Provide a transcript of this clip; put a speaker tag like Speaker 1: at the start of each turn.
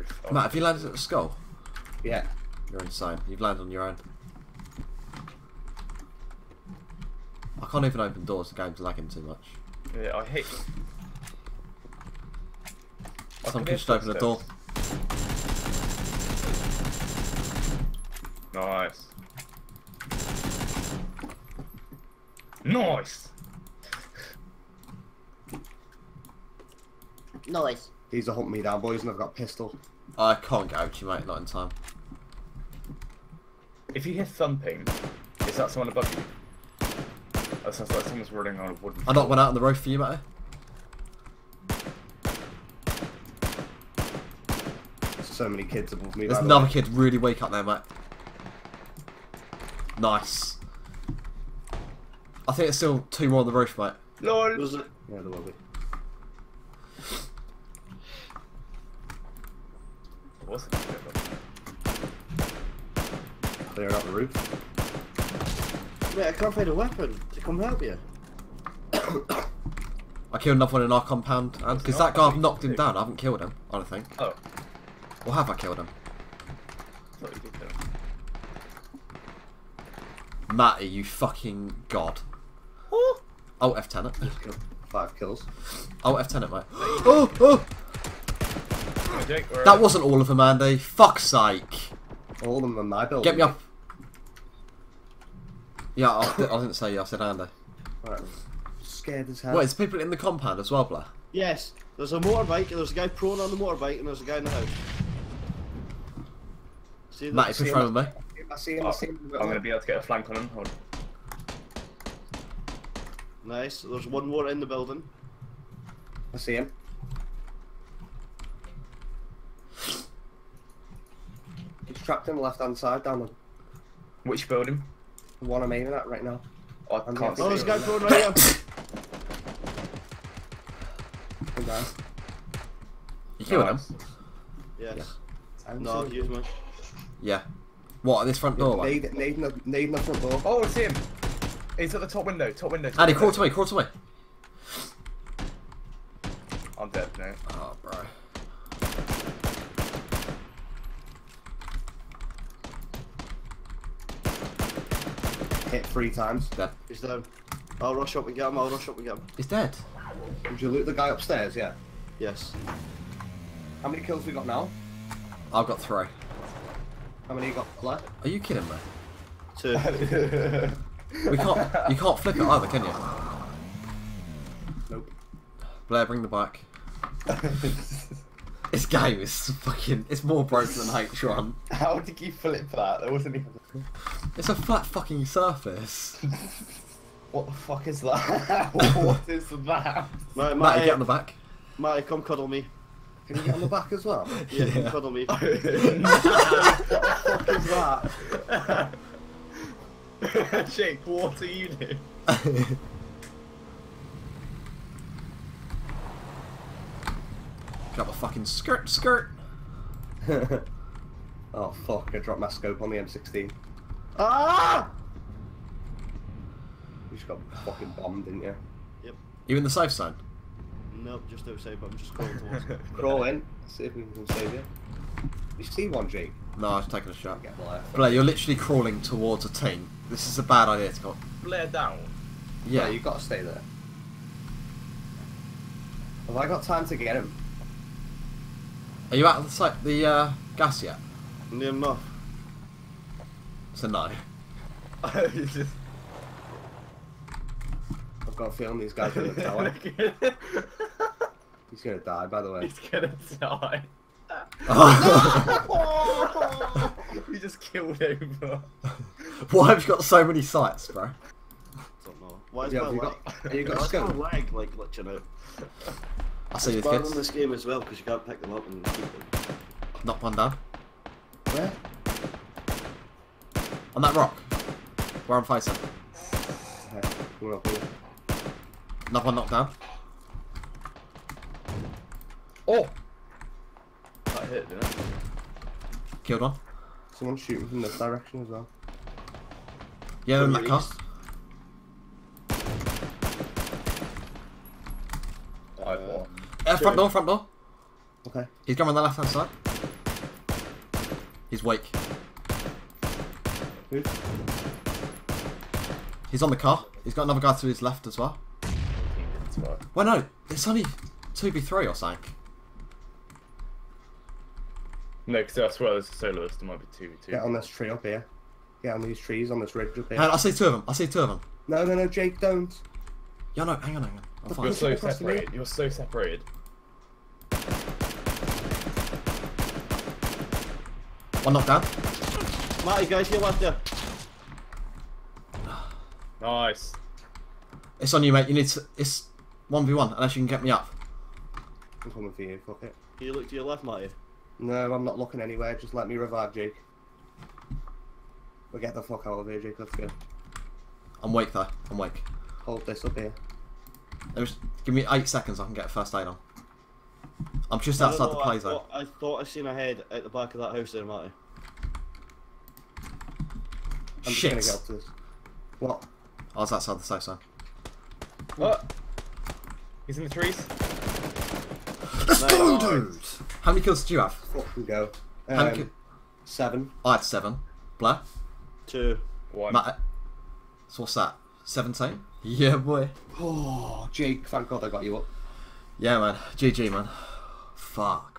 Speaker 1: roof. Oh,
Speaker 2: Matt, have you landed at the skull?
Speaker 3: Yeah.
Speaker 2: You're insane. You've landed on your own. I can't even open doors. The game's lagging too much.
Speaker 1: Yeah, I hate. I
Speaker 2: Someone
Speaker 1: can
Speaker 2: could
Speaker 1: hear
Speaker 2: just open the door.
Speaker 1: Nice. Nice.
Speaker 4: Nice.
Speaker 3: He's a hunt me down, boys, and I've got a pistol.
Speaker 2: I can't get over to you, mate. Not in time.
Speaker 1: If you hear thumping, is that someone above you? That sounds like someone's running on a wooden.
Speaker 2: I knocked one out on the roof for you, mate.
Speaker 3: So many kids above me.
Speaker 2: There's
Speaker 3: by the
Speaker 2: another
Speaker 3: way.
Speaker 2: kid really weak up there, mate. Nice. I think it's still two more on the roof, mate.
Speaker 1: LOL.
Speaker 4: Was it?
Speaker 3: Yeah, there will be.
Speaker 1: What's it?
Speaker 3: Clear out the roof.
Speaker 4: Mate, I can't find a weapon to come help you.
Speaker 2: I killed another one in our compound, and because that guy I've knocked him
Speaker 1: two.
Speaker 2: down, I haven't killed him. I don't think.
Speaker 1: Oh,
Speaker 2: Or have I killed him?
Speaker 1: I thought you did that.
Speaker 2: Matty, you fucking god.
Speaker 1: Oh.
Speaker 2: Oh, F10 it.
Speaker 3: Five kills.
Speaker 2: Oh, F10 it, mate. Oh, oh!
Speaker 1: Hey, Jake,
Speaker 2: That
Speaker 1: you?
Speaker 2: wasn't all of them, Andy. Fuck's sake.
Speaker 3: All of them in my building.
Speaker 2: Get me up. Yeah, I, I didn't say you, I said Andy.
Speaker 3: Right. Scared as hell.
Speaker 2: What, is people in the compound as well, Blair?
Speaker 4: Yes. There's a motorbike, and there's a guy prone on the motorbike, and there's a guy in the house. See that?
Speaker 2: Matty, push round with me.
Speaker 3: I see him.
Speaker 1: Oh,
Speaker 3: I see him.
Speaker 1: Oh, I'm gonna be able to get a flank on him. Hold on.
Speaker 4: Nice. There's one more in the building.
Speaker 3: I see him. Trapped in the left hand side down the
Speaker 1: Which building?
Speaker 3: the one I'm aiming at right now.
Speaker 1: Oh, I
Speaker 3: I'm
Speaker 1: can't
Speaker 3: the-
Speaker 4: Oh,
Speaker 1: see.
Speaker 4: there's a
Speaker 1: him.
Speaker 4: guy prone right here.
Speaker 3: Good guy.
Speaker 2: You killed him?
Speaker 1: Nice.
Speaker 4: Yes.
Speaker 3: I'm
Speaker 4: No,
Speaker 3: seeing-
Speaker 4: use me.
Speaker 2: Yeah. What, at this front door, mate?
Speaker 3: Nade, nade, in the, nade in the front door.
Speaker 1: Oh, I see him. He's at the top window. Top window. Top
Speaker 2: Andy,
Speaker 1: window.
Speaker 2: crawl to me, crawl to me.
Speaker 1: I'm dead now.
Speaker 2: Oh, bro.
Speaker 3: Hit three times.
Speaker 2: Dead.
Speaker 4: He's down. I'll rush up and get him. I'll rush up and get him.
Speaker 2: He's dead.
Speaker 3: Did you loot the guy upstairs? Yeah.
Speaker 4: Yes.
Speaker 3: How many kills we got now?
Speaker 2: I've got three.
Speaker 3: How many you got left?
Speaker 2: Are you kidding me?
Speaker 4: Two.
Speaker 2: We can't. You can't flip it either, can you?
Speaker 3: Nope.
Speaker 2: Blair, bring the bike. This game is fucking. It's more broken than H1.
Speaker 1: How did you flip that? There wasn't even.
Speaker 2: It's a flat fucking surface.
Speaker 1: What the fuck is that? what is that?
Speaker 4: Right,
Speaker 2: Matty,
Speaker 4: Matty,
Speaker 2: get on the back.
Speaker 4: Matty, come cuddle me.
Speaker 3: Can you get on the back as well?
Speaker 4: Yeah,
Speaker 2: Yeah.
Speaker 4: come cuddle me.
Speaker 3: what the fuck is that?
Speaker 1: Jake, what are you doing?
Speaker 2: Got a fucking skirt, skirt.
Speaker 3: oh fuck! I dropped my scope on the M16.
Speaker 4: ah!
Speaker 3: You just got fucking bombed, didn't you? Yep.
Speaker 2: You in the safe zone?
Speaker 4: Nope, just outside, but I'm just crawling towards it.
Speaker 3: Crawl in. See if we can save you. You see one, Jake?
Speaker 2: No, I've taken a shot.
Speaker 3: Get left.
Speaker 2: Blair, you're literally crawling towards a team. This is a bad idea to go.
Speaker 1: Blair down.
Speaker 3: Yeah,
Speaker 2: Yeah,
Speaker 3: you got to stay there. Have I got time to get him?
Speaker 2: Are you out of the site, the uh, gas yet?
Speaker 4: Near enough.
Speaker 2: So no.
Speaker 1: He's just-
Speaker 3: I've got a feeling these guys are in the tower. He's gonna die, by the way.
Speaker 1: He's gonna die. you just killed him.
Speaker 2: Why have you got so many sights, bro?
Speaker 4: I Don't know. Why is
Speaker 3: Yeah,
Speaker 4: my
Speaker 3: have you
Speaker 4: leg?
Speaker 3: got, have you got a
Speaker 4: Why is my
Speaker 3: scope?
Speaker 4: leg like glitching out?
Speaker 2: I see you,
Speaker 4: It's
Speaker 2: kids.
Speaker 4: on this game as well because you can't pick them up and keep them.
Speaker 2: Knock one down.
Speaker 3: Where?
Speaker 2: On that rock. Where I'm facing.
Speaker 3: Okay, we're up here.
Speaker 2: Another one knocked down.
Speaker 1: Oh! That hit, didn't it?
Speaker 2: Killed one.
Speaker 3: Someone's shooting from this direction as well.
Speaker 2: Yeah, in that
Speaker 4: your
Speaker 2: car. Uh, front door, front door.
Speaker 3: Okay.
Speaker 2: He's going on the left hand side. He's weak.
Speaker 3: Who?
Speaker 2: He's on the car. He's got another guy to his left as well.
Speaker 1: Team.
Speaker 2: Well, no, it's only 2v3 or something.
Speaker 1: No, because I swear there's a soloist. There might be 2v2.
Speaker 3: Get on this tree up here. Get on these trees on this ridge up here.
Speaker 2: Hang on, I see two of them. I see two of them.
Speaker 3: No, no, no, Jake, don't.
Speaker 2: Yeah, no, hang on, hang on. I'll
Speaker 3: Look,
Speaker 2: find
Speaker 1: You're so
Speaker 3: across the way.
Speaker 1: separated. You're so separated.
Speaker 2: One knocked down.
Speaker 4: Matty, guys, here left you.
Speaker 1: Nice.
Speaker 2: It's on you, mate. You need to. It's 1v1 unless you can get me up.
Speaker 3: I'm coming for you, fuck it.
Speaker 4: Can you look to your left, Matty?
Speaker 3: No, I'm not looking anywhere, just let me revive Jake. We'll get the fuck out of here, Jake, let's go.
Speaker 2: I'm weak though. I'm weak.
Speaker 3: Hold this up here.
Speaker 2: Let me just, give me eight seconds. I can get a first aid on. I'm just outside
Speaker 4: know,
Speaker 2: the
Speaker 4: I
Speaker 2: play zone.
Speaker 4: thought, I thought I seen a head at the back of that house there, Matty.
Speaker 3: I'm
Speaker 2: Shit.
Speaker 3: just gonna get up to this. What?
Speaker 2: I was outside the safe zone.
Speaker 1: Oh. He's in the trees.
Speaker 2: Let's
Speaker 4: Nice.
Speaker 2: go, dude. How many kills did you have?
Speaker 3: Fucking go.
Speaker 2: How many
Speaker 3: Um, seven.
Speaker 2: I had seven. Blair.
Speaker 4: Two.
Speaker 1: One.
Speaker 2: Matt. So what's that? Seventeen. Yeah, boy.
Speaker 3: Oh, Jake, thank God I got you up.
Speaker 2: Yeah, man. GG, man. Fuck.